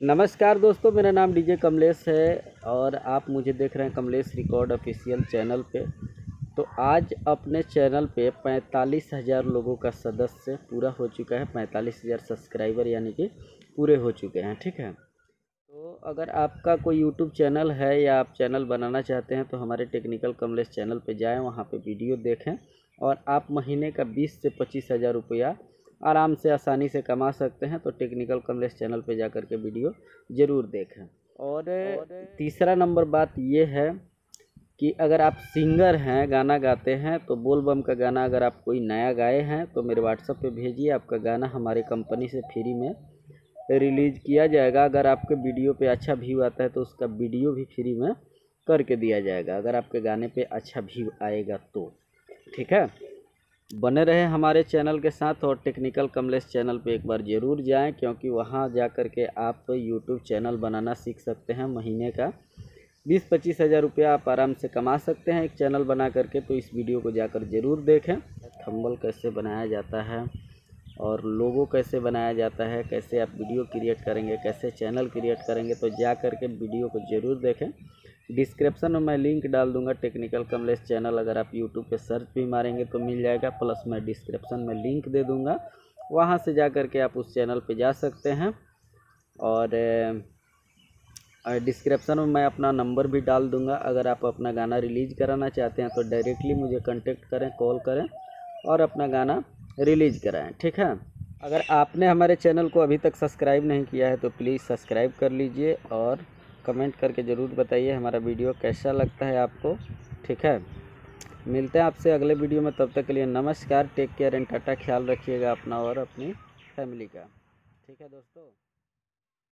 नमस्कार दोस्तों, मेरा नाम डीजे कमलेश है और आप मुझे देख रहे हैं कमलेश रिकॉर्ड ऑफिशियल चैनल पे। तो आज अपने चैनल पे पैंतालीस हज़ार लोगों का सदस्य पूरा हो चुका है। पैंतालीस हज़ार सब्सक्राइबर यानी कि पूरे हो चुके हैं, ठीक है? तो अगर आपका कोई यूट्यूब चैनल है या आप चैनल बनाना चाहते हैं तो हमारे टेक्निकल कमलेश चैनल पर जाएँ, वहाँ पर वीडियो देखें और आप महीने का बीस से पच्चीस हज़ार रुपया आराम से, आसानी से कमा सकते हैं तो टेक्निकल कमलेश चैनल पे जा कर के वीडियो ज़रूर देखें। और तीसरा नंबर बात ये है कि अगर आप सिंगर हैं, गाना गाते हैं तो बोल बम का गाना अगर आप कोई नया गाए हैं तो मेरे व्हाट्सअप पे भेजिए, आपका गाना हमारे कंपनी से फ्री में रिलीज़ किया जाएगा। अगर आपके वीडियो पे अच्छा व्यू आता है तो उसका वीडियो भी फ्री में करके दिया जाएगा। अगर आपके गाने पे अच्छा व्यू आएगा तो ठीक है? बने रहे हमारे चैनल के साथ और टेक्निकल कमलेश चैनल पे एक बार ज़रूर जाएँ, क्योंकि वहाँ जा कर के आप यूट्यूब चैनल बनाना सीख सकते हैं महीने का। बीस पच्चीस हज़ार रुपया आप आराम से कमा सकते हैं एक चैनल बना करके तो इस वीडियो को जाकर ज़रूर देखें। थम्बल कैसे बनाया जाता है और लोगो कैसे बनाया जाता है, कैसे आप वीडियो क्रिएट करेंगे, कैसे चैनल क्रिएट करेंगे तो जा कर के वीडियो को ज़रूर देखें। डिस्क्रिप्शन में मैं लिंक डाल दूँगा टेक्निकल कमलेश चैनल, अगर आप यूट्यूब पे सर्च भी मारेंगे तो मिल जाएगा, प्लस मैं डिस्क्रिप्शन में लिंक दे दूँगा। वहाँ से जा कर के आप उस चैनल पे जा सकते हैं। और डिस्क्रिप्शन में मैं अपना नंबर भी डाल दूँगा। अगर आप अपना गाना रिलीज़ कराना चाहते हैं तो डायरेक्टली मुझे कॉन्टेक्ट करें, कॉल करें और अपना गाना रिलीज़ कराएँ, ठीक है? अगर आपने हमारे चैनल को अभी तक सब्सक्राइब नहीं किया है तो प्लीज़ सब्सक्राइब कर लीजिए और कमेंट करके ज़रूर बताइए हमारा वीडियो कैसा लगता है आपको। ठीक है? मिलते हैं आपसे अगले वीडियो में, तब तक के लिए नमस्कार, टेक केयर एंड टाटा, ख्याल रखिएगा अपना और अपनी फैमिली का। ठीक है दोस्तों?